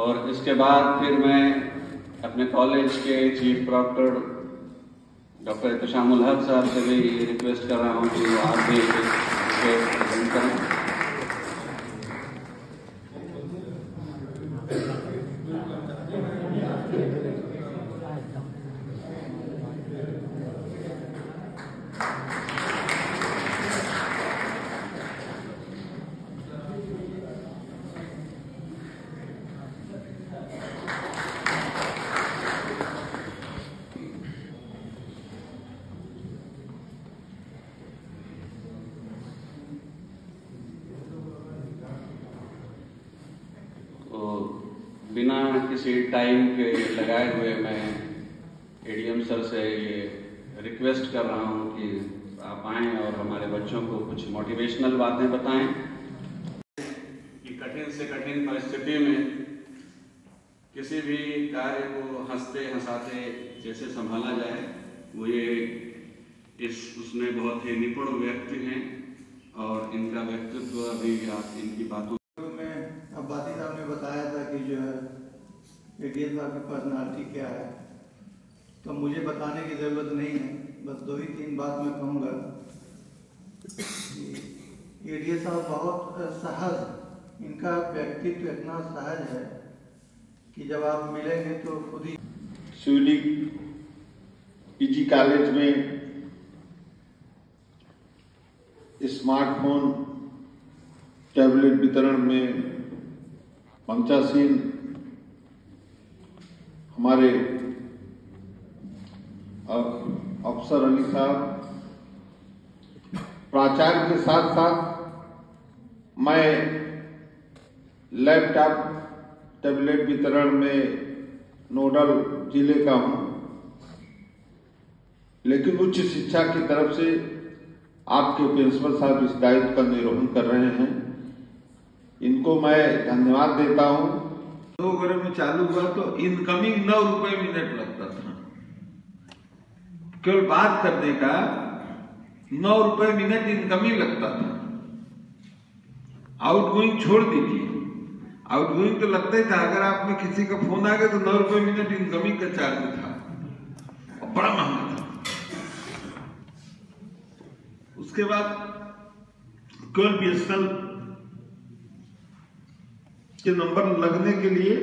और इसके बाद फिर मैं अपने कॉलेज के चीफ प्रॉक्टर डॉक्टर इतशामुल हक साहब से भी रिक्वेस्ट कर रहा हूँ कि आप भी करें तो बिना किसी टाइम के लगाए हुए मैं एडीएम सर से ये रिक्वेस्ट कर रहा हूँ कि आप आएँ और हमारे बच्चों को कुछ मोटिवेशनल बातें बताएँ। कि कठिन से कठिन परिस्थिति में किसी भी कार्य को हँसते हंसाते जैसे संभाला जाए, वो ये इस उसमें बहुत ही निपुण व्यक्ति हैं और इनका व्यक्तित्व अभी आप इनकी बातों में अब्बासी साहब ने बताया था कि जो है एडीएस साहब की पर्सनालिटी क्या है? तो मुझे बताने की ज़रूरत नहीं है। बस दो ही तीन बात मैं कहूँगा। कि एडीएस साहब बहुत सहज, इनका व्यक्तित्व इतना सहज है कि जब आप मिलेंगे तो खुद ही शिवली पीजी कॉलेज में स्मार्टफ़ोन टैबलेट वितरण में पंचासीन हमारे अफसर अली साहब, प्राचार्य के साथ साथ मैं लैपटॉप, टैबलेट वितरण में नोडल ज़िले का हूँ। लेकिन उच्च शिक्षा की तरफ़ से आपके प्रिंसिपल साहब इस दायित्व का निर्वहन कर रहे हैं। इनको मैं धन्यवाद देता हूँ। दो घरों में चालू हुआ तो इनकमिंग नौ रुपए मिनट लगता था। केवल बात करने का नौ रुपए मिनट इनकमिंग लगता था। आउटगोइंग छोड़ दीजिए। आउटगोइंग तो लगता ही था, अगर आप में किसी का फ़ोन आ गया तो नौ रुपए मिनट इनकमिंग का चार्ज था। और बड़ा महँगा था। उसके बाद केवल बीएसएनएल के नंबर लगने के लिए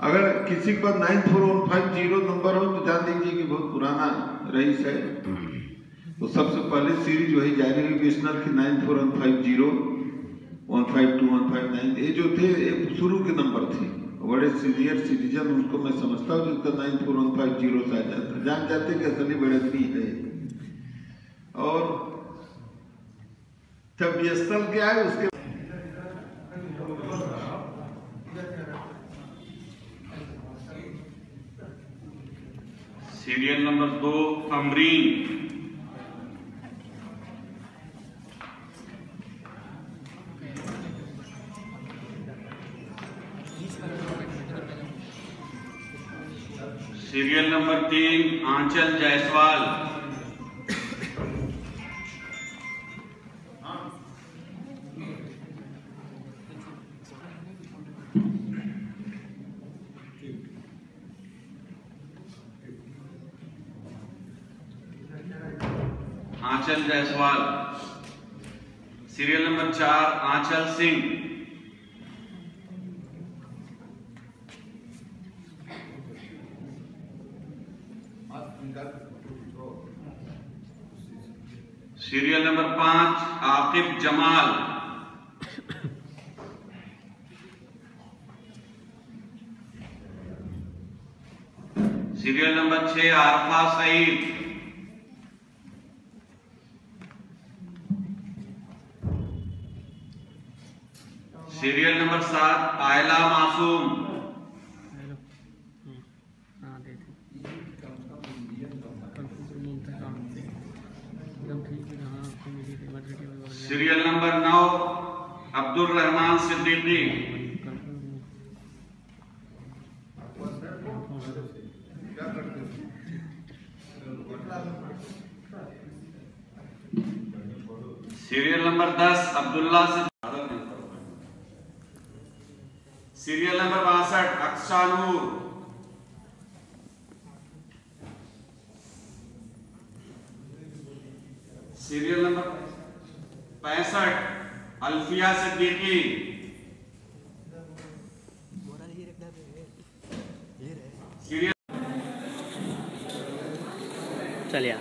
अगर किसी का nine four one five zero number हो तो जान लीजिए कि बहुत पुराना रईस है। तो सबसे पहले सीरीज़ वही जारी हुई बीएसएनएल की nine four one five zero one five two one five nine. ये जो थे ये शुरू के नंबर थे। बड़े सीनियर सिटीजन उनको मैं समझता हूँ जिसका nine four one five zero से आ जाता है। जान जाते कि असली बढ़ती है। और जब बीएसएनएल के आए उसके सीरियल नंबर दो अमरीन। सीरियल नंबर तीन आंचल जायसवाल। आंचल जायसवाल। सीरियल नंबर चार, आंचल सिंह। सीरियल नंबर पाँच, आकिब जमाल। सीरियल नंबर छह, आरफा सईद। सीरियल नंबर सात, आयला मासूम। सीरियल नंबर नौ, अब्दुल रहमान सिद्दीकी। सीरियल नंबर दस, अब्दुल्ला से सीरियल नंबर बासठ अक्सानूर सीरियल नंबर पैंसठ अल्फिया सिद्दीकी। सीरियल चलिए